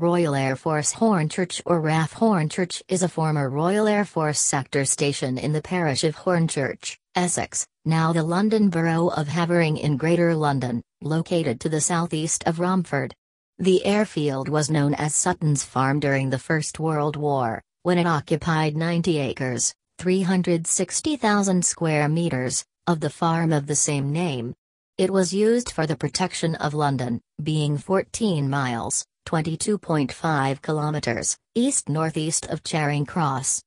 Royal Air Force Hornchurch or RAF Hornchurch is a former Royal Air Force sector station in the parish of Hornchurch, Essex, now the London Borough of Havering in Greater London, located to the southeast of Romford. The airfield was known as Sutton's Farm during the First World War, when it occupied 90 acres, 360,000 square meters, of the farm of the same name. It was used for the protection of London, being 14 miles, 22.5 kilometers, east-northeast of Charing Cross.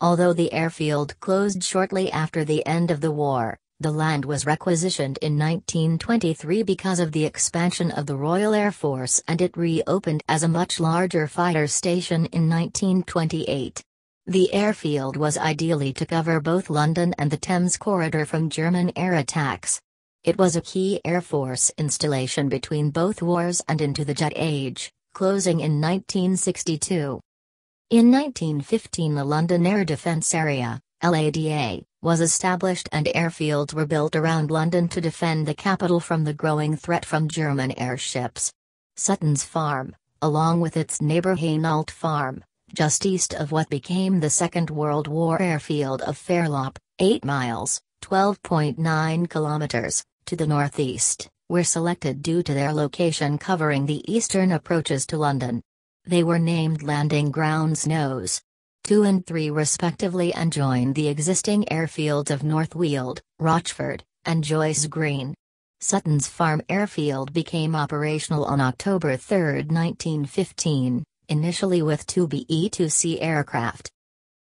Although the airfield closed shortly after the end of the war, the land was requisitioned in 1923 because of the expansion of the Royal Air Force and it reopened as a much larger fighter station in 1928. The airfield was ideally to cover both London and the Thames corridor from German air attacks. It was a key Air Force installation between both wars and into the Jet Age, closing in 1962. In 1915 the London Air Defence Area, LADA, was established and airfields were built around London to defend the capital from the growing threat from German airships. Sutton's Farm, along with its neighbour Hainault Farm, just east of what became the Second World War airfield of Fairlop, 8 miles, 12.9 kilometers, to the northeast, were selected due to their location covering the eastern approaches to London. They were named Landing Grounds Nos. 2 and 3 respectively and joined the existing airfields of North Weald, Rochford, and Joyce Green. Sutton's Farm Airfield became operational on October 3, 1915, initially with two BE-2C aircraft.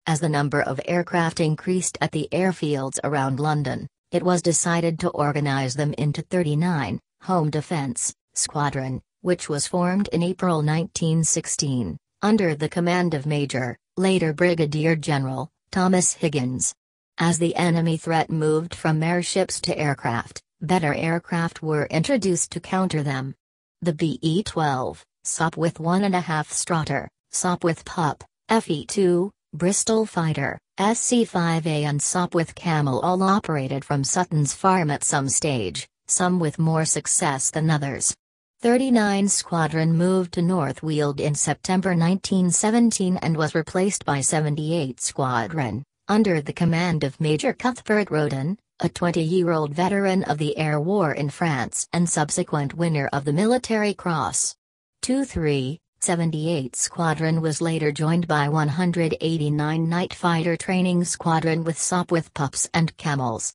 As the number of aircraft increased at the airfields around London, it was decided to organize them into 39 Home Defense Squadron, which was formed in April 1916, under the command of Major, later Brigadier General, Thomas Higgins. As the enemy threat moved from airships to aircraft, better aircraft were introduced to counter them. The BE-12, Sopwith 1.5 Strutter, Sopwith Pup, FE-2, Bristol Fighter, SE-5A and Sopwith Camel all operated from Sutton's farm at some stage, some with more success than others. 39 Squadron moved to North Weald in September 1917 and was replaced by 78 Squadron, under the command of Major Cuthbert Roden, a 20-year-old veteran of the air war in France and subsequent winner of the Military Cross. 2-3, 78 Squadron was later joined by 189 Night Fighter Training Squadron with Sopwith pups and camels.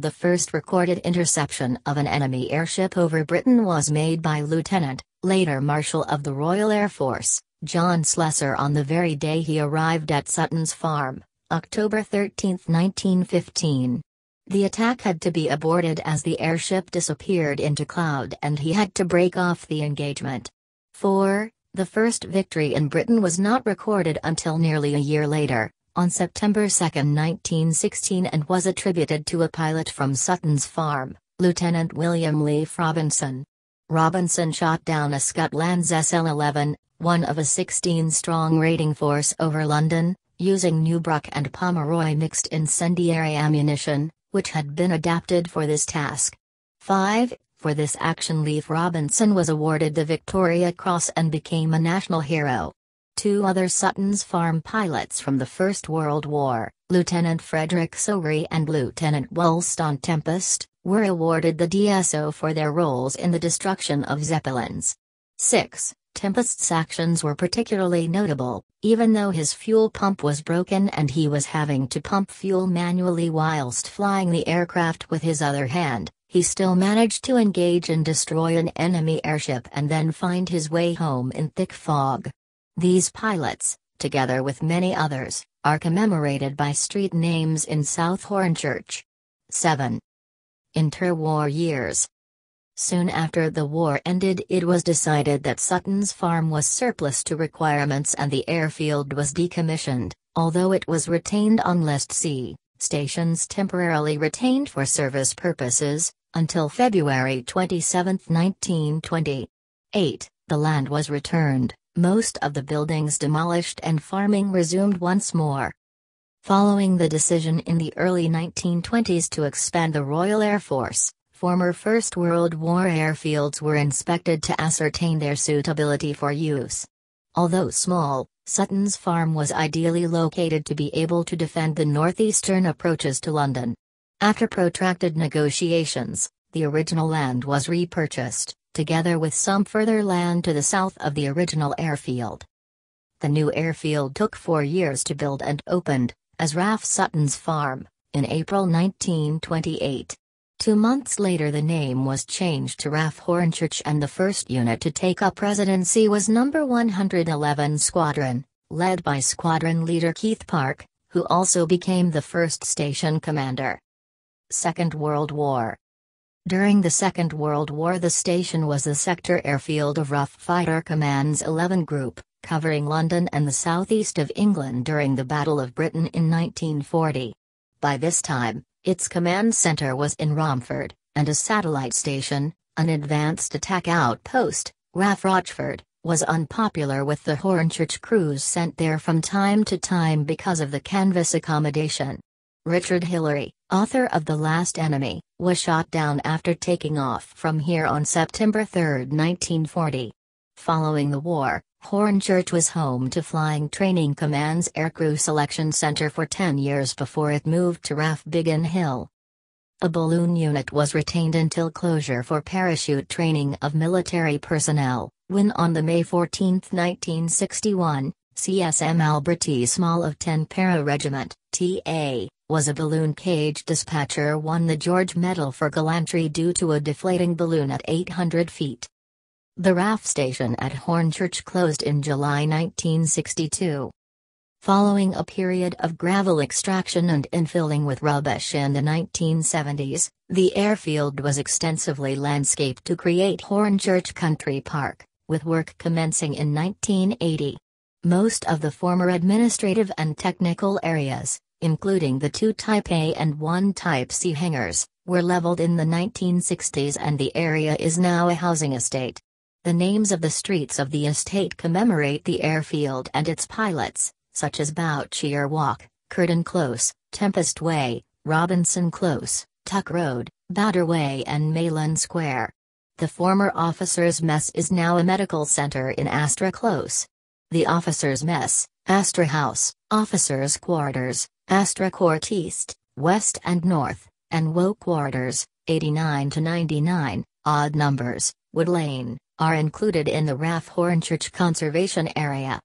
The first recorded interception of an enemy airship over Britain was made by Lieutenant, later Marshal of the Royal Air Force, John Slessor on the very day he arrived at Sutton's farm, October 13, 1915. The attack had to be aborted as the airship disappeared into cloud and he had to break off the engagement. 4. The first victory in Britain was not recorded until nearly a year later, on September 2, 1916 and was attributed to a pilot from Sutton's Farm, Lieutenant William Leefe Robinson. Robinson shot down a Schütte-Lanz SL-11, one of a 16-strong raiding force over London, using new Brock and Pomeroy mixed incendiary ammunition, which had been adapted for this task. 5. For this action Leefe Robinson was awarded the Victoria Cross and became a national hero. Two other Sutton's Farm pilots from the First World War, Lieutenant Frederick Sowrey and Lieutenant Wulstan Tempest, were awarded the DSO for their roles in the destruction of Zeppelins. 6. Tempest's actions were particularly notable, even though his fuel pump was broken and he was having to pump fuel manually whilst flying the aircraft with his other hand he still managed to engage and destroy an enemy airship and then find his way home in thick fog. These pilots, together with many others, are commemorated by street names in South Hornchurch. 7. Interwar years. Soon after the war ended, it was decided that Sutton's farm was surplus to requirements and the airfield was decommissioned, although it was retained on List C, stations temporarily retained for service purposes, until February 27, 1928. The land was returned, most of the buildings demolished and farming resumed once more. Following the decision in the early 1920s to expand the Royal Air Force, former First World War airfields were inspected to ascertain their suitability for use. Although small, Sutton's farm was ideally located to be able to defend the northeastern approaches to London. After protracted negotiations, the original land was repurchased, together with some further land to the south of the original airfield. The new airfield took four years to build and opened, as RAF Sutton's farm, in April 1928. Two months later the name was changed to RAF Hornchurch and the first unit to take up residency was No. 111 Squadron, led by squadron leader Keith Park, who also became the first station commander. Second World War During the Second World War the station was the sector airfield of RAF Fighter Command's 11 Group, covering London and the southeast of England during the Battle of Britain in 1940. By this time, its command center was in Romford, and a satellite station, an advanced attack outpost, RAF Rochford, was unpopular with the Hornchurch crews sent there from time to time because of the canvas accommodation. Richard Hillary, author of The Last Enemy, was shot down after taking off from here on September 3, 1940. Following the war, Hornchurch was home to Flying Training Command's Aircrew Selection Center for 10 years before it moved to RAF Biggin Hill. A balloon unit was retained until closure for parachute training of military personnel, when on the May 14, 1961, CSM Albert T. Small of 10 Para Regiment, TA, was a balloon cage dispatcher won the George Medal for gallantry due to a deflating balloon at 800 feet. The RAF station at Hornchurch closed in July 1962. Following a period of gravel extraction and infilling with rubbish in the 1970s, the airfield was extensively landscaped to create Hornchurch Country Park, with work commencing in 1980. Most of the former administrative and technical areas, including the two Type A and one Type C hangars, were leveled in the 1960s and the area is now a housing estate. The names of the streets of the estate commemorate the airfield and its pilots, such as Bouchier Walk, Curtain Close, Tempest Way, Robinson Close, Tuck Road, Bader Way and Mayland Square. The former officers' mess is now a medical center in Astra Close. The officers' mess, Astra House, officers' quarters, Astra Court East, West and North, and Woe Quarters, 89 to 99, odd numbers, Wood Lane, are included in the RAF Hornchurch Conservation Area.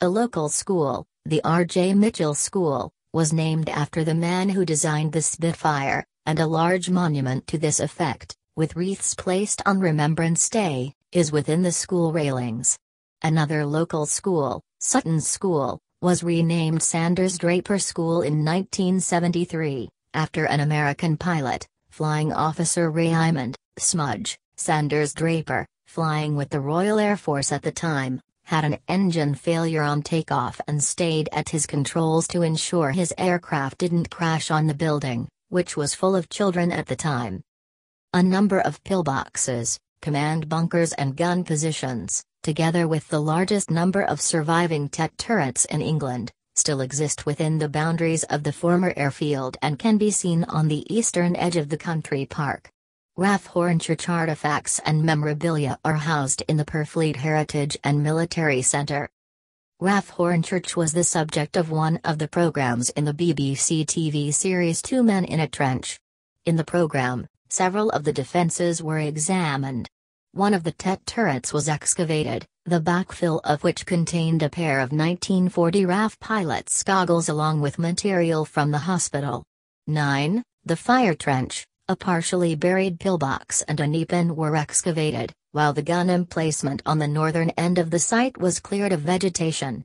A local school, the R.J. Mitchell School, was named after the man who designed the Spitfire, and a large monument to this effect, with wreaths placed on Remembrance Day, is within the school railings. Another local school, Sutton's School, was renamed Sanders Draper School in 1973, after an American pilot, Flying Officer Ray Raymond, Smudge, Sanders Draper, flying with the Royal Air Force at the time, had an engine failure on takeoff and stayed at his controls to ensure his aircraft didn't crash on the building, which was full of children at the time. A number of pillboxes, command bunkers and gun positions, together with the largest number of surviving Tett turrets in England, still exist within the boundaries of the former airfield and can be seen on the eastern edge of the country park. RAF Hornchurch artifacts and memorabilia are housed in the Purfleet Heritage and Military Centre. RAF Hornchurch was the subject of one of the programs in the BBC TV series Two Men in a Trench. In the program, several of the defences were examined. One of the Tett turrets was excavated, the backfill of which contained a pair of 1940 RAF pilot's goggles along with material from the hospital. 9. The fire trench, a partially buried pillbox and a knee-pin were excavated, while the gun emplacement on the northern end of the site was cleared of vegetation.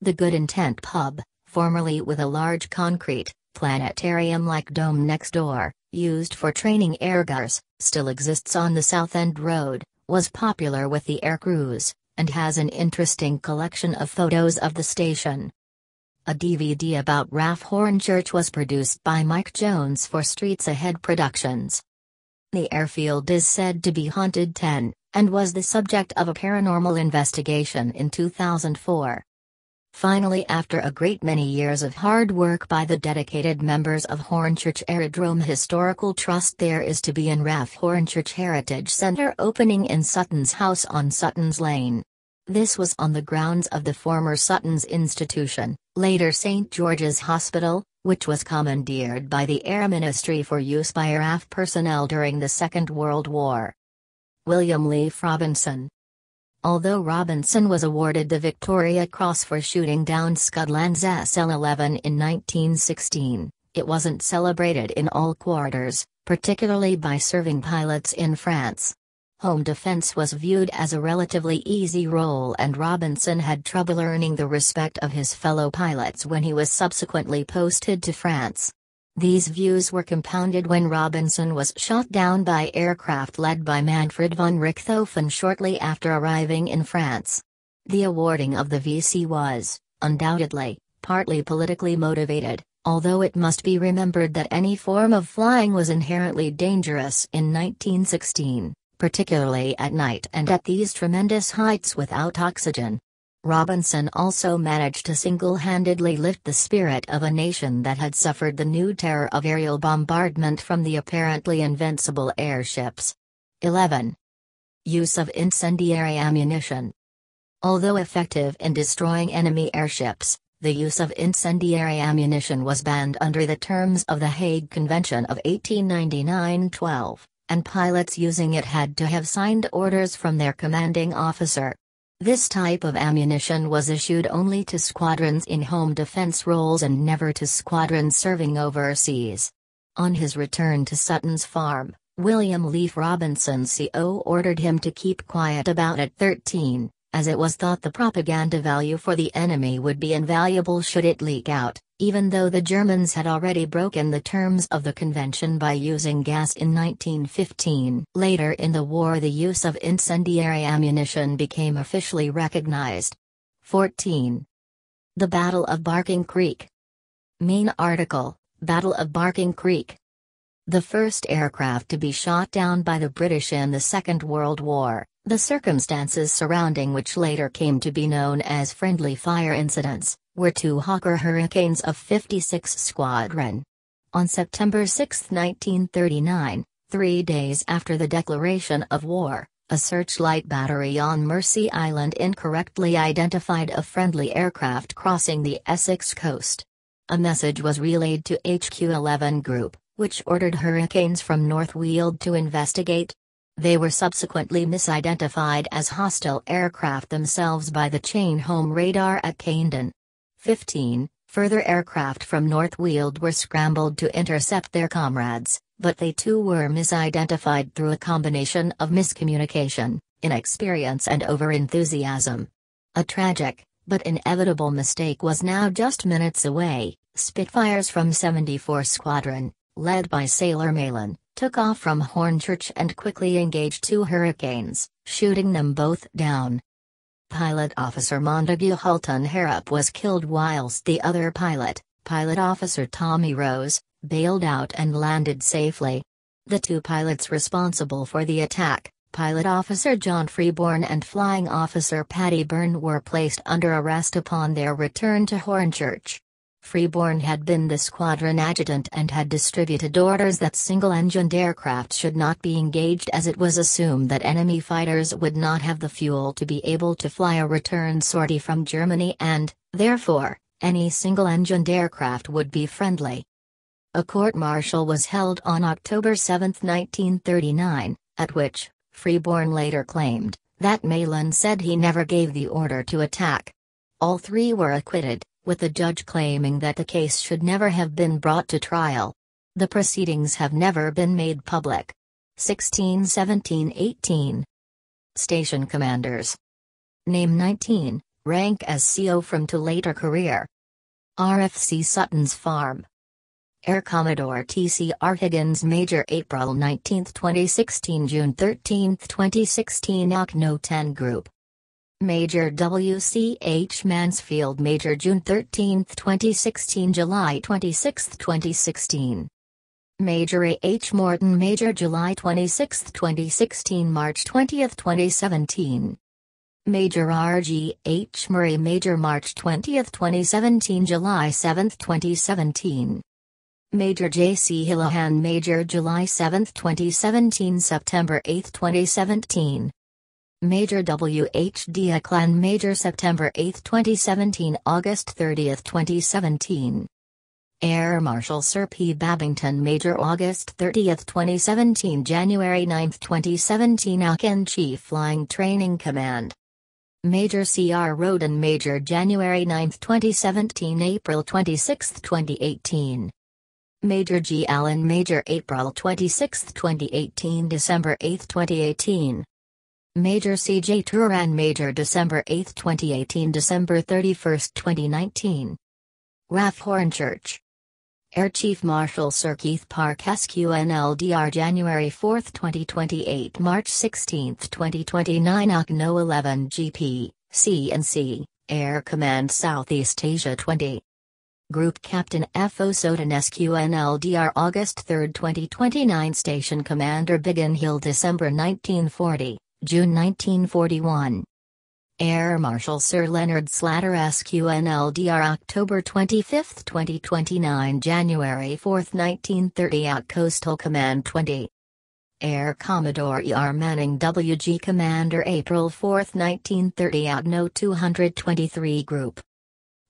The Good Intent pub, formerly with a large concrete, planetarium-like dome next door, used for training airgunners, still exists on the South End Road, was popular with the air crews, and has an interesting collection of photos of the station. A DVD about RAF Hornchurch was produced by Mike Jones for Streets Ahead Productions. The airfield is said to be haunted 10, and was the subject of a paranormal investigation in 2004. Finally after a great many years of hard work by the dedicated members of Hornchurch Aerodrome Historical Trust there is to be an RAF Hornchurch Heritage Centre opening in Sutton's House on Sutton's Lane. This was on the grounds of the former Sutton's Institution, later St. George's Hospital, which was commandeered by the Air Ministry for use by RAF personnel during the Second World War. William Leefe Robinson Although Robinson was awarded the Victoria Cross for shooting down Schütte-Lanz SL-11 in 1916, it wasn't celebrated in all quarters, particularly by serving pilots in France. Home defense was viewed as a relatively easy role and Robinson had trouble earning the respect of his fellow pilots when he was subsequently posted to France. These views were compounded when Robinson was shot down by aircraft led by Manfred von Richthofen shortly after arriving in France. The awarding of the VC was, undoubtedly, partly politically motivated, although it must be remembered that any form of flying was inherently dangerous in 1916, particularly at night and at these tremendous heights without oxygen. Robinson also managed to single-handedly lift the spirit of a nation that had suffered the new terror of aerial bombardment from the apparently invincible airships. 11. Use of incendiary ammunition. Although effective in destroying enemy airships, the use of incendiary ammunition was banned under the terms of the Hague Convention of 1899-12, and pilots using it had to have signed orders from their commanding officer. This type of ammunition was issued only to squadrons in home defense roles and never to squadrons serving overseas. On his return to Sutton's farm, William Leefe Robinson CO ordered him to keep quiet about it 13, as it was thought the propaganda value for the enemy would be invaluable should it leak out even though the Germans had already broken the terms of the convention by using gas in 1915. Later in the war the use of incendiary ammunition became officially recognized. 14. The Battle of Barking Creek. Main article, Battle of Barking Creek. The first aircraft to be shot down by the British in the Second World War, the circumstances surrounding which later came to be known as friendly fire incidents, were two Hawker Hurricanes of 56 Squadron. On September 6, 1939, three days after the declaration of war, a searchlight battery on Mersea Island incorrectly identified a friendly aircraft crossing the Essex coast. A message was relayed to HQ 11 Group, which ordered Hurricanes from North Weald to investigate. They were subsequently misidentified as hostile aircraft themselves by the chain home radar at Canewdon. 15, further aircraft from North Weald were scrambled to intercept their comrades, but they too were misidentified through a combination of miscommunication, inexperience and overenthusiasm. A tragic, but inevitable mistake was now just minutes away. Spitfires from 74 Squadron, led by Sailor Malan, took off from Hornchurch and quickly engaged two Hurricanes, shooting them both down. Pilot Officer Montague Hulton Harrop was killed whilst the other pilot, Pilot Officer Tommy Rose, bailed out and landed safely. The two pilots responsible for the attack, Pilot Officer John Freeborn and Flying Officer Paddy Byrne were placed under arrest upon their return to Hornchurch. Freeborn had been the squadron adjutant and had distributed orders that single-engined aircraft should not be engaged as it was assumed that enemy fighters would not have the fuel to be able to fly a return sortie from Germany and, therefore, any single-engined aircraft would be friendly. A court-martial was held on October 7, 1939, at which, Freeborn later claimed, that Malan said he never gave the order to attack. All three were acquitted with the judge claiming that the case should never have been brought to trial. The proceedings have never been made public. 16 17 18. Station Commanders. Name 19, rank as CO from to later career. RFC Sutton's Farm. Air Commodore T.C.R. Higgins Major April 19, 2016 June 13, 2016 OCNO 10 Group Major W.C.H. Mansfield Major June 13, 2016 July 26, 2016 Major A. H. Morton Major July 26, 2016 March 20, 2017 Major R.G. H. Murray Major March 20, 2017 July 7, 2017 Major J.C. Hillahan Major July 7, 2017 September 8, 2017 Major W.H.D. Aklan Major September 8, 2017 August 30, 2017 Air Marshal Sir P. Babington Major August 30, 2017 January 9, 2017 Akin Chief Flying Training Command Major C.R. Roden Major January 9, 2017 April 26, 2018 Major G. Allen Major April 26, 2018 December 8, 2018 Major C.J. Turan Major December 8, 2018 December 31, 2019 RAF Hornchurch. Air Chief Marshal Sir Keith Park SQNLDR January 4, 2028 March 16, 2029 OCNO 11 GP, CNC, Air Command Southeast Asia 20 Group Captain F.O. Soden SQNLDR August 3, 2029 Station Commander Biggin Hill December 1940, June 1941 Air Marshal Sir Leonard Slatter SQNLDR October 25, 2029 January 4, 1930 Out Coastal Command 20 Air Commodore E.R. Manning WG Commander April 4, 1930 Out No 223 Group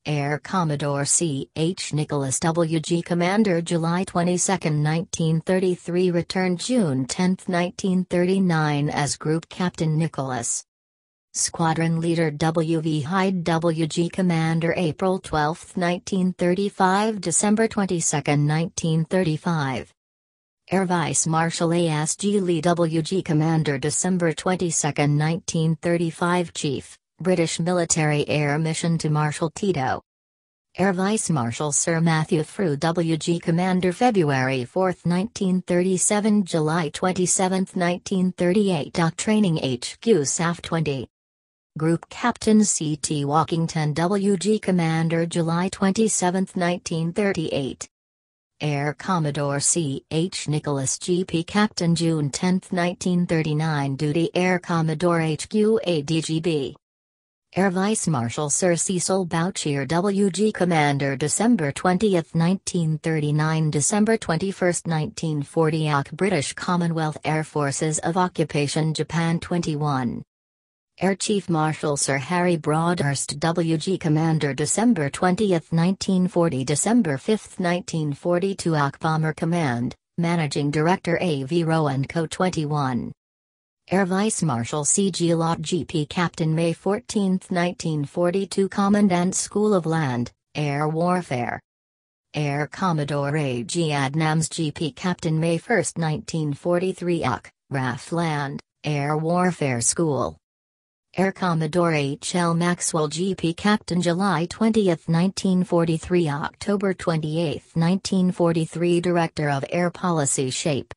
Air Commodore C. H. Nicholas W.G. Commander July 22, 1933 Returned June 10, 1939 as Group Captain Nicholas. Squadron Leader W.V. Hyde W.G. Commander April 12, 1935 December 22, 1935 Air Vice Marshal A.S.G. Lee W.G. Commander December 22, 1935 Chief British Military Air Mission to Marshal Tito. Air Vice Marshal Sir Matthew Frew WG Commander February 4, 1937 July 27, 1938 Dock Training HQ SAF 20 Group Captain C.T. Walkington WG Commander July 27, 1938 Air Commodore C. H. Nicholas GP Captain June 10, 1939 Duty Air Commodore HQ ADGB Air Vice Marshal Sir Cecil Bouchier WG Commander December 20, 1939 December 21, 1940 AK British Commonwealth Air Forces of Occupation Japan 21 Air Chief Marshal Sir Harry Broadhurst WG Commander December 20, 1940 December 5, 1942 AK Bomber Command, Managing Director AV Rowan Co 21 Air Vice Marshal C.G. Lott GP Captain May 14, 1942 Commandant School of Land, Air Warfare Air Commodore A.G. Adnams GP Captain May 1, 1943 UK, RAF Land, Air Warfare School Air Commodore H.L. Maxwell GP Captain July 20, 1943 October 28, 1943 Director of Air Policy Shape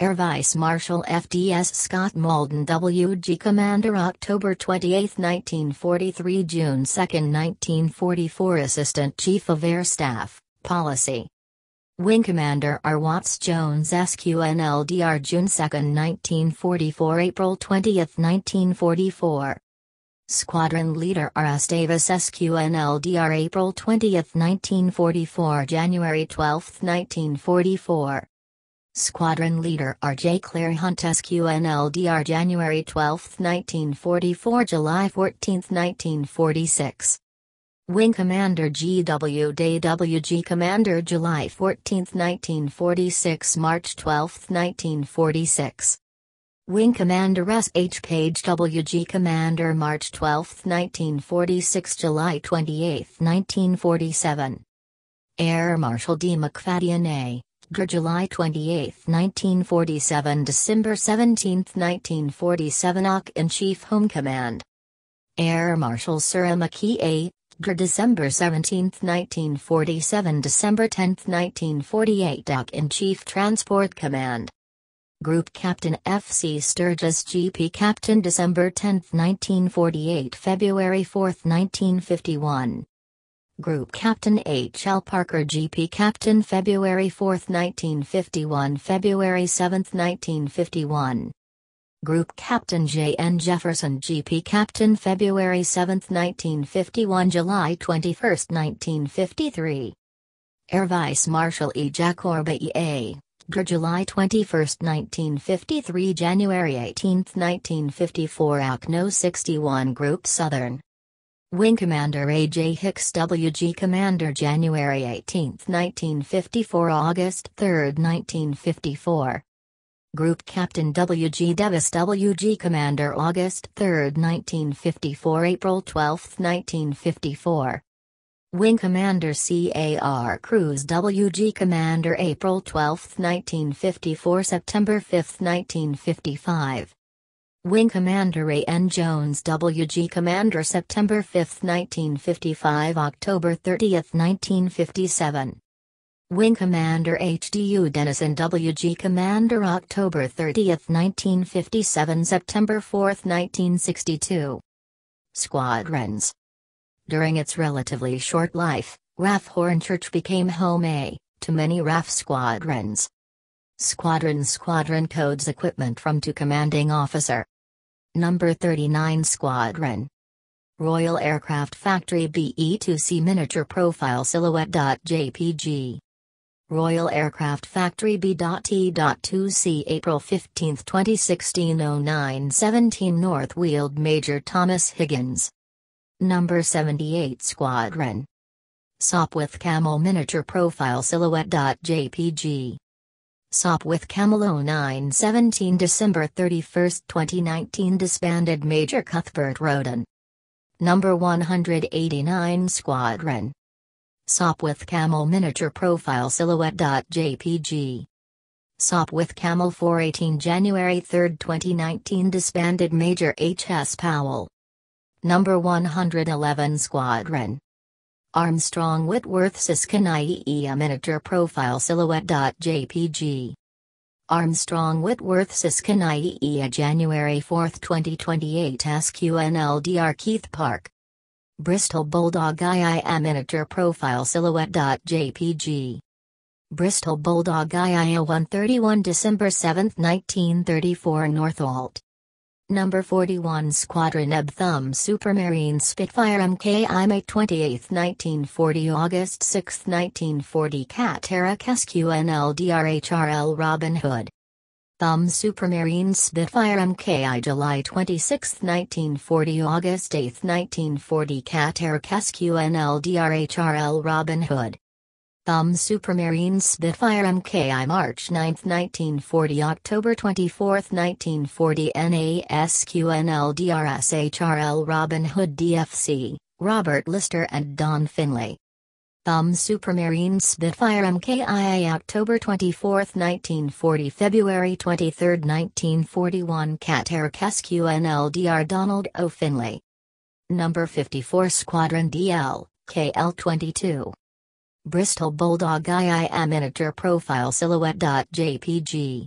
Air Vice Marshal FDS Scott Malden WG Commander October 28, 1943 June 2, 1944 Assistant Chief of Air Staff, Policy Wing Commander R. Watts Jones SQNLDR June 2, 1944 April 20, 1944 Squadron Leader R. S. Davis SQNLDR April 20, 1944 January 12, 1944 Squadron Leader R.J. Clare Hunt SQNLDR January 12, 1944 July 14, 1946 Wing Commander G.W. Day WG Commander July 14, 1946 March 12, 1946 Wing Commander S. H. Page WG Commander March 12, 1946 July 28, 1947 Air Marshal D. McFadden A. July 28, 1947 December 17, 1947 OC-in-Chief Home Command Air Marshal Sir M. A. December 17, 1947 December 10, 1948 OC-in-Chief Transport Command Group Captain F. C. Sturgis GP Captain December 10, 1948 February 4, 1951 Group Captain H. L. Parker GP Captain February 4, 1951 February 7, 1951 Group Captain J. N. Jefferson GP Captain February 7, 1951 July 21, 1953 Air Vice Marshal E. Jack Orba E.A. July 21, 1953 January 18, 1954 ACNO 61 Group Southern Wing Commander A.J. Hicks WG Commander January 18, 1954 August 3, 1954 Group Captain W.G. Davis W.G. Commander August 3, 1954 April 12, 1954 Wing Commander C.A.R. Cruz W.G. Commander April 12, 1954 September 5, 1955 Wing Commander A.N. Jones W.G. Commander September 5, 1955 October 30, 1957 Wing Commander H.D.U. Dennison W.G. Commander October 30, 1957 September 4, 1962 Squadrons During its relatively short life, RAF Hornchurch became home A, to many RAF squadrons. Squadron Squadron codes equipment from to commanding officer. Number 39 Squadron Royal Aircraft Factory BE-2C Miniature Profile Silhouette.jpg Royal Aircraft Factory B.T.2C April 15, 2016 0917 North Weald Major Thomas Higgins. Number 78 Squadron. Sopwith Camel Miniature Profile Silhouette.jpg. Sopwith Camel 0917 December 31, 2019 Disbanded Major Cuthbert Roden. Number 189 Squadron. SOP with Camel Miniature Profile Silhouette.jpg. Sopwith Camel 418 January 3, 2019 Disbanded Major H.S. Powell. Number 111 Squadron. Armstrong Whitworth Siskin Miniature Profile Silhouette.jpg. Armstrong Whitworth Siskin January 4, 2028 SQNLDR Keith Park. Bristol Bulldog IIA Miniature Profile Silhouette.jpg. Bristol Bulldog IIA 131 December 7, 1934 Northolt. Number 41 Squadron Ebb Thumb Supermarine Spitfire MKI May 28, 1940 August 6, 1940 Catterick SQNLDRHRL Robin Hood. Thumb Supermarine Spitfire MKI July 26, 1940 August 8, 1940 Catterick SQNL DRHRL Robin Hood Thumb Supermarine Spitfire MKI March 9, 1940 October 24, 1940 NASQNL DRSHRL Robin Hood DFC, Robert Lister and Don Finlay. Thumb Supermarine Spitfire MKIA October 24, 1940 February 23, 1941 Catterick SQNLDR Donald O. Finlay. Number 54 Squadron DL, KL22 Bristol Bulldog IIA Miniature Profile Silhouette.jpg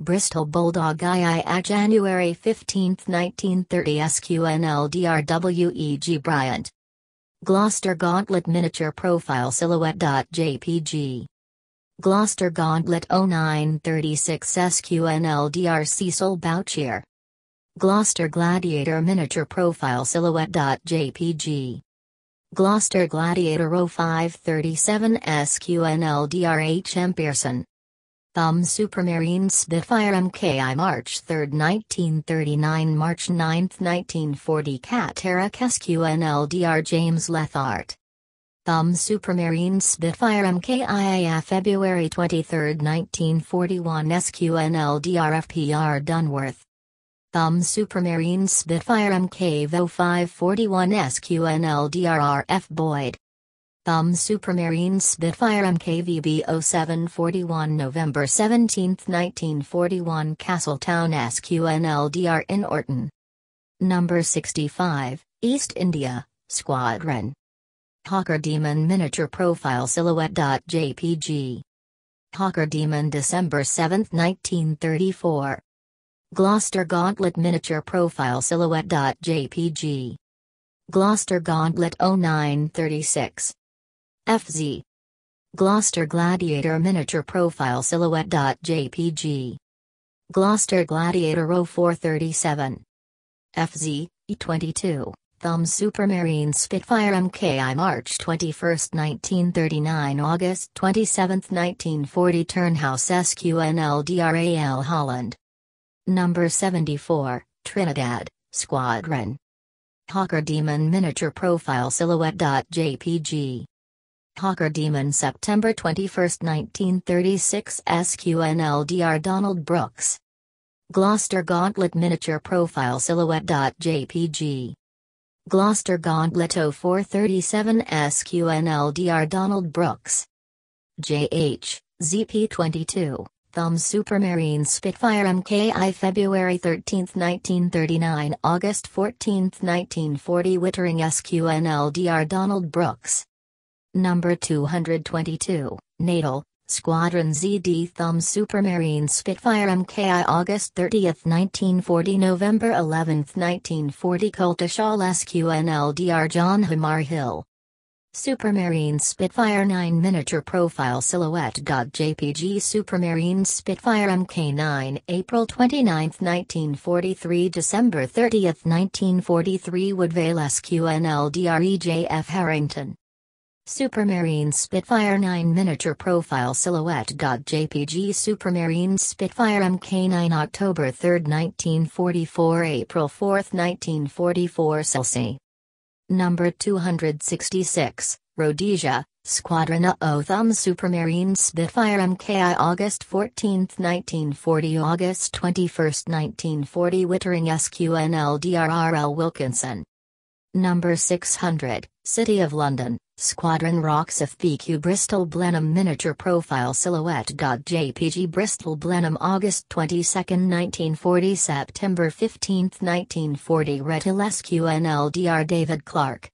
Bristol Bulldog IIA January 15, 1930 SQNLDRWEG Bryant Gloster Gauntlet Miniature Profile Silhouette.jpg. Gloster Gauntlet 0936 SQNL DR Cecil Bouchier. Gloster Gladiator Miniature Profile Silhouette.jpg. Gloster Gladiator 0537 SQNL DRH Pearson. Thumb Supermarine Spitfire MKI March 3, 1939 March 9, 1940 Catterick SQNLDR James Leathart Thumb Supermarine Spitfire MKIA February 23, 1941 SQNLDR FPR Dunworth Thumb Supermarine Spitfire MK 0541 SQNLDR RF Boyd Thumb Supermarine Spitfire MKVB 0741 November 17, 1941 Castletown SQNLDR in Orton. Number 65, East India, Squadron. Hawker Demon Miniature Profile Silhouette.jpg. Hawker Demon December 7, 1934. Gloster Gauntlet Miniature Profile Silhouette.jpg. Gloster Gauntlet 0936. FZ. Gloster Gladiator Miniature Profile Silhouette.jpg. Gloster Gladiator 0437. FZ, E22, Thumb Supermarine Spitfire MKI March 21, 1939 August 27, 1940 Turnhouse SQNL DRAL Holland. Number 74, Trinidad, Squadron. Hawker Demon Miniature Profile Silhouette.jpg. Hawker Demon September 21, 1936 SQNLDR Donald Brooks. Gloster Gauntlet Miniature Profile Silhouette.jpg. Gloster Gauntlet 0437 SQNLDR Donald Brooks. JH, ZP22, Thumb Supermarine Spitfire MKI February 13, 1939 August 14, 1940 Wittering SQNLDR Donald Brooks. Number 222, Natal, Squadron ZD Thumb Supermarine Spitfire MKI August 30, 1940 November 11, 1940 Coltishall SQNLDR John Hamar Hill. Supermarine Spitfire 9 Miniature Profile Silhouette.jpg Supermarine Spitfire Mk9 April 29, 1943 December 30, 1943 Woodvale SQNLDR EJF Harrington. Supermarine Spitfire 9 Miniature Profile Silhouette.jpg Supermarine Spitfire Mk9 October 3, 1944 April 4, 1944 Chelsea. Number 266, Rhodesia, Squadron O Thumb Supermarine Spitfire MKI August 14, 1940 August 21, 1940 Wittering SQNL DRRL Wilkinson. Number 600, City of London, Squadron Rocks FPQ Bristol Blenheim Miniature Profile Silhouette.jpg Bristol Blenheim August 22, 1940 September 15, 1940 Redhill SQNLDR David Clark.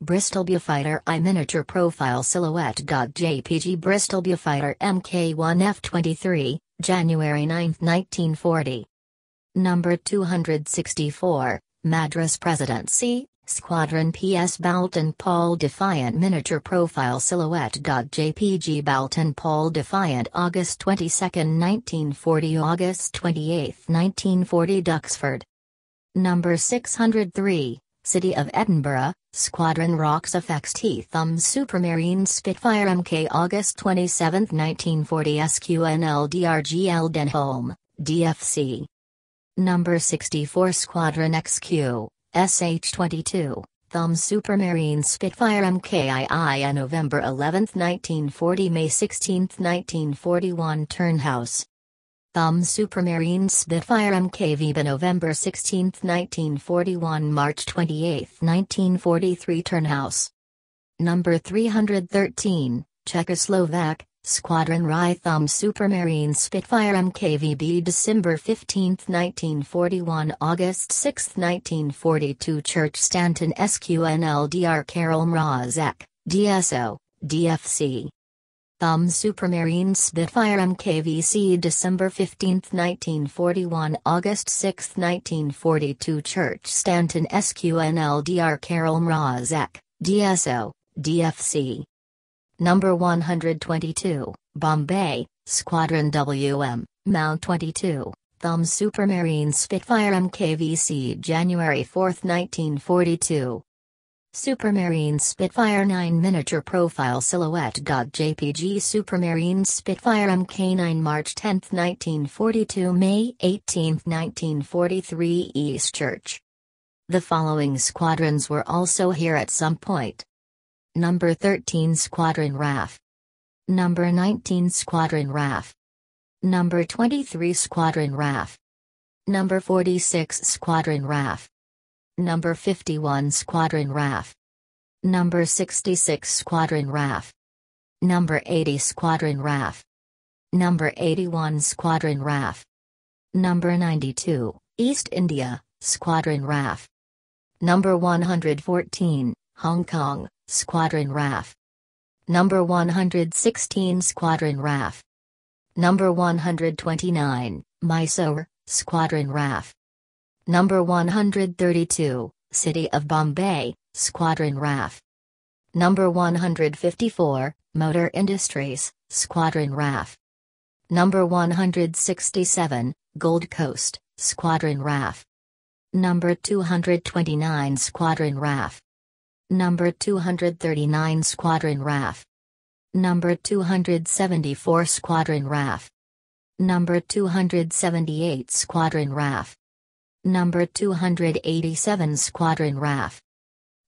Bristol Beaufighter I Miniature Profile Silhouette.jpg Bristol Beaufighter MK1F23, January 9, 1940 Number 264, Madras Presidency, Squadron PS Boulton Paul Defiant Miniature Profile Silhouette.jpg Boulton Paul Defiant August 22, 1940 August 28, 1940 Duxford. Number 603, City of Edinburgh, Squadron Rocks FXT Thumb Supermarine Spitfire MK August 27, 1940 SQNL DRGL Denholm, DFC. Number 64 Squadron XQ. SH-22, Thumb Supermarine Spitfire MKII November 11, 1940 May 16, 1941 Turnhouse. Thumb Supermarine Spitfire MKV November 16, 1941 March 28, 1943 Turnhouse. Number 313, Czechoslovak, Squadron Rye Thumb Supermarine Spitfire MKVB December 15, 1941 August 6, 1942 Church Stanton SQNLDR Karel Mrazek, DSO, DFC. Thumb Supermarine Spitfire MKVC December 15, 1941 August 6, 1942 Church Stanton SQNLDR Karel Mrazek, DSO, DFC. Number 122, Bombay, Squadron WM, Mount 22, Thumb Supermarine Spitfire MKVC January 4, 1942. Supermarine Spitfire 9 Miniature Profile Silhouette. JPG Supermarine Spitfire MK9 March 10, 1942 May 18, 1943 East Church. The following squadrons were also here at some point. Number 13 Squadron RAF. Number 19 Squadron RAF. Number 23 Squadron RAF. Number 46 Squadron RAF. Number 51 Squadron RAF. Number 66 Squadron RAF. Number 80 Squadron RAF. Number 81 Squadron RAF. Number 92, East India, Squadron RAF. Number 114, Hong Kong, Squadron RAF. Number 116 Squadron RAF. Number 129, Mysore, Squadron RAF. Number 132, City of Bombay, Squadron RAF. Number 154, Motor Industries, Squadron RAF. Number 167, Gold Coast, Squadron RAF. Number 229 Squadron RAF. Number 239 Squadron RAF. Number 274 Squadron RAF. Number 278 Squadron RAF. Number 287 Squadron RAF.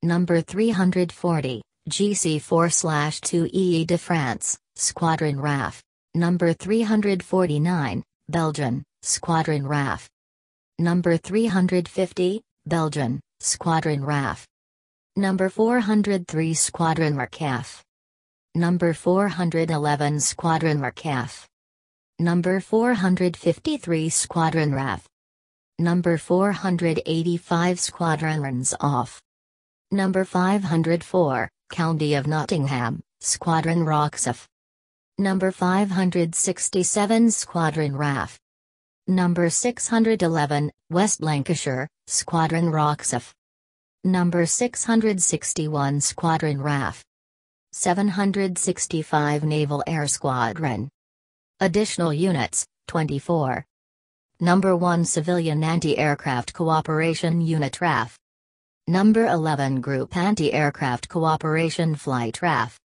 Number 340, GC4-2 de France, Squadron RAF. Number 349, Belgian, Squadron RAF. Number 350, Belgian, Squadron RAF. Number 403 Squadron RCAF. Number 411 Squadron RCAF. Number 453 Squadron RAF. Number 485 Squadron RNZAF. Number 504, County of Nottingham, Squadron RAuxAF. Number 567 Squadron RAF. Number 611, West Lancashire, Squadron RAuxAF. Number 661 Squadron RAF. 765 Naval Air Squadron. Additional units, 24. Number 1 Civilian Anti-Aircraft Cooperation Unit RAF. Number 11 Group Anti-Aircraft Cooperation Flight RAF.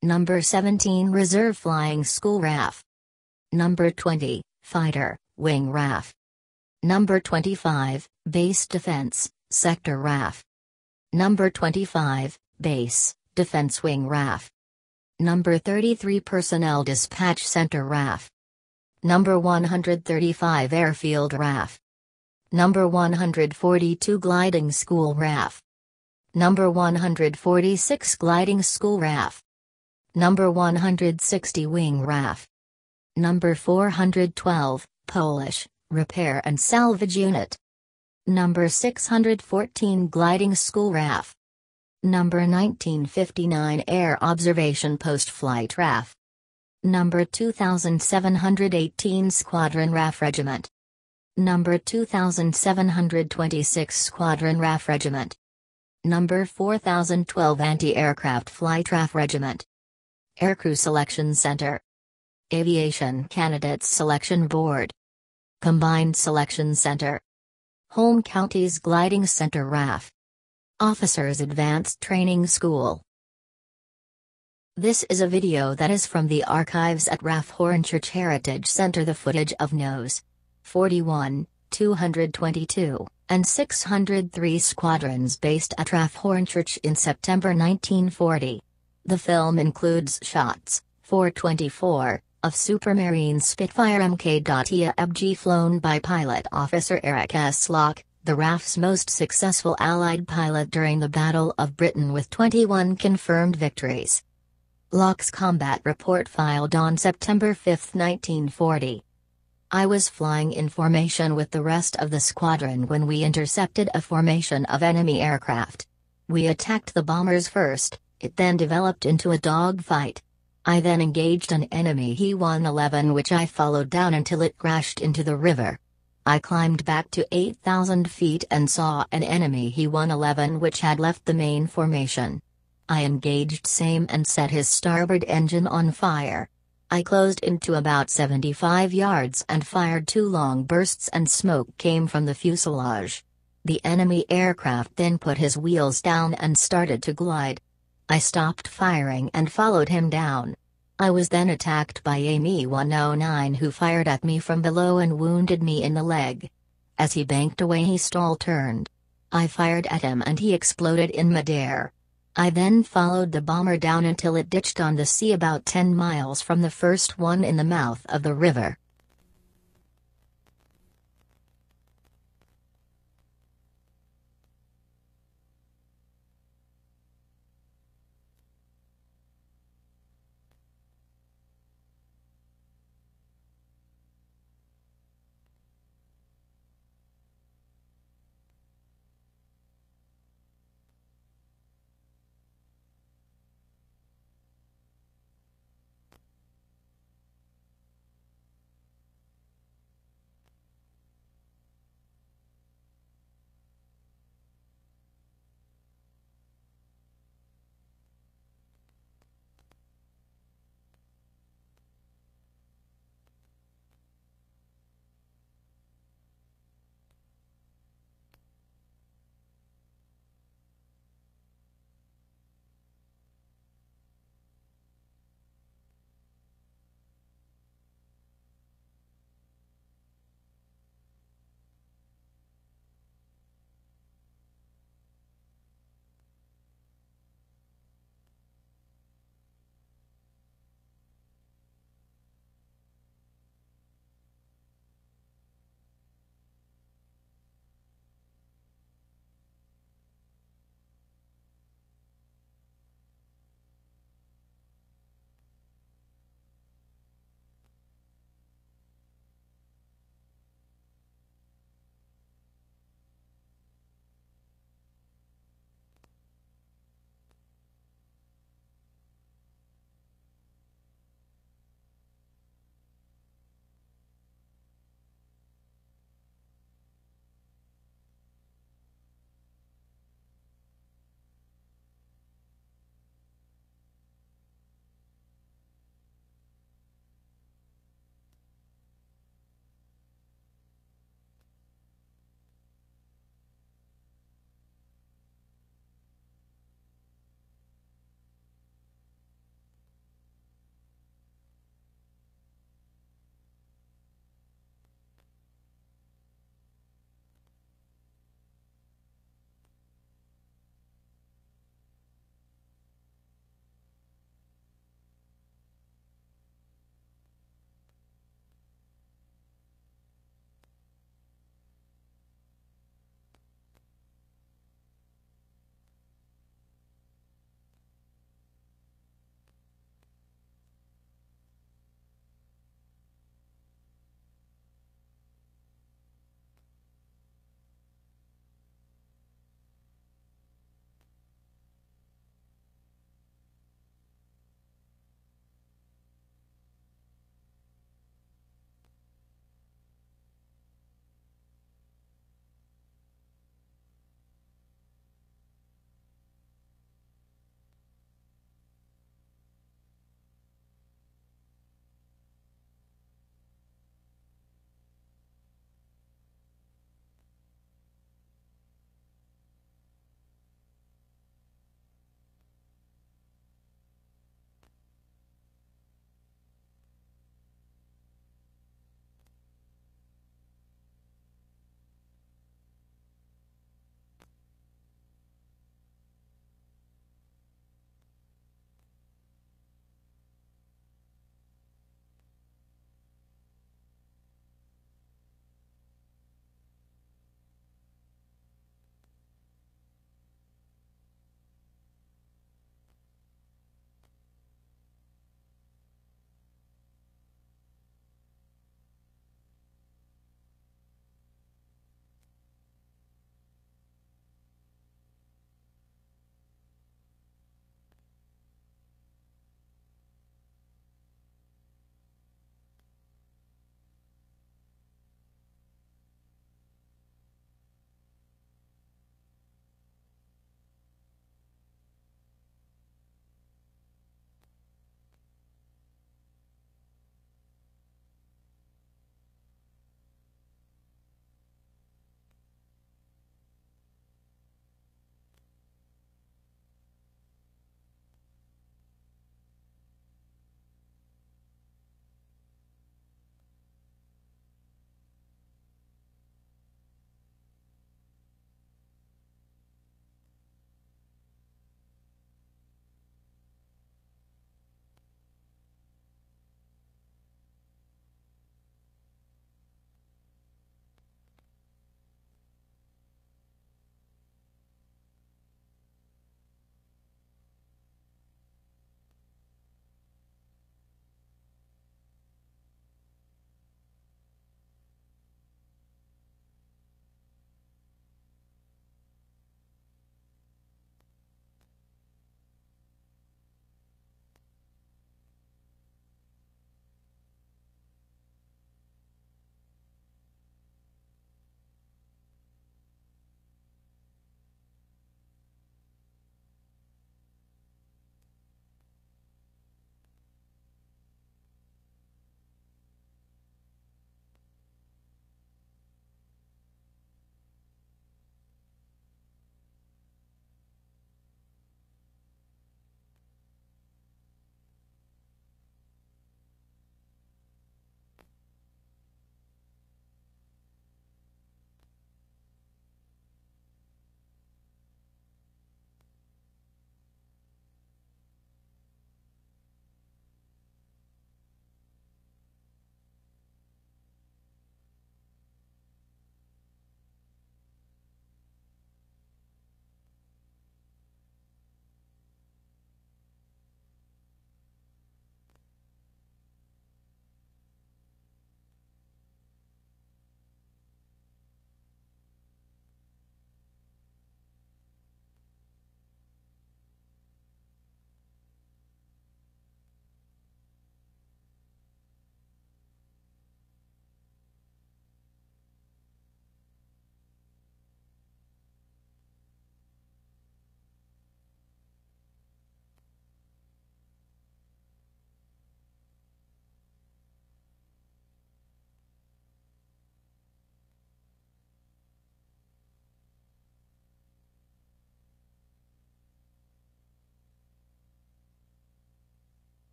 Number 17 Reserve Flying School RAF. Number 20, Fighter, Wing RAF. Number 25, Base Defense, Sector RAF. Number 25, Base, Defense Wing RAF. Number 33 Personnel Dispatch Center RAF. Number 135 Airfield RAF. Number 142 Gliding School RAF. Number 146 Gliding School RAF. Number 160 Wing RAF. Number 412, Polish, Repair and Salvage Unit. Number 614 Gliding School RAF. Number 1959 Air Observation Post Flight RAF. Number 2718 Squadron RAF Regiment. Number 2726 Squadron RAF Regiment. Number 4012 Anti-Aircraft Flight RAF Regiment. Aircrew Selection Center. Aviation Candidates Selection Board. Combined Selection Center. Home Counties Gliding Center RAF. Officers Advanced Training School. This is a video that is from the archives at RAF Hornchurch Heritage Center. The footage of Nos. 41, 222, and 603 squadrons based at RAF Hornchurch in September 1940. The film includes shots, 424, of Supermarine Spitfire Mk.IA flown by pilot officer Eric S. Lock, the RAF's most successful Allied pilot during the Battle of Britain with 21 confirmed victories. Lock's combat report filed on September 5, 1940. I was flying in formation with the rest of the squadron when we intercepted a formation of enemy aircraft. We attacked the bombers first, it then developed into a dogfight. I then engaged an enemy He-111 which I followed down until it crashed into the river. I climbed back to 8,000 feet and saw an enemy He-111 which had left the main formation. I engaged same and set his starboard engine on fire. I closed into about 75 yards and fired two long bursts and smoke came from the fuselage. The enemy aircraft then put his wheels down and started to glide. I stopped firing and followed him down. I was then attacked by a Me-109 who fired at me from below and wounded me in the leg. As he banked away he stall turned. I fired at him and he exploded in midair. I then followed the bomber down until it ditched on the sea about 10 miles from the first one in the mouth of the river.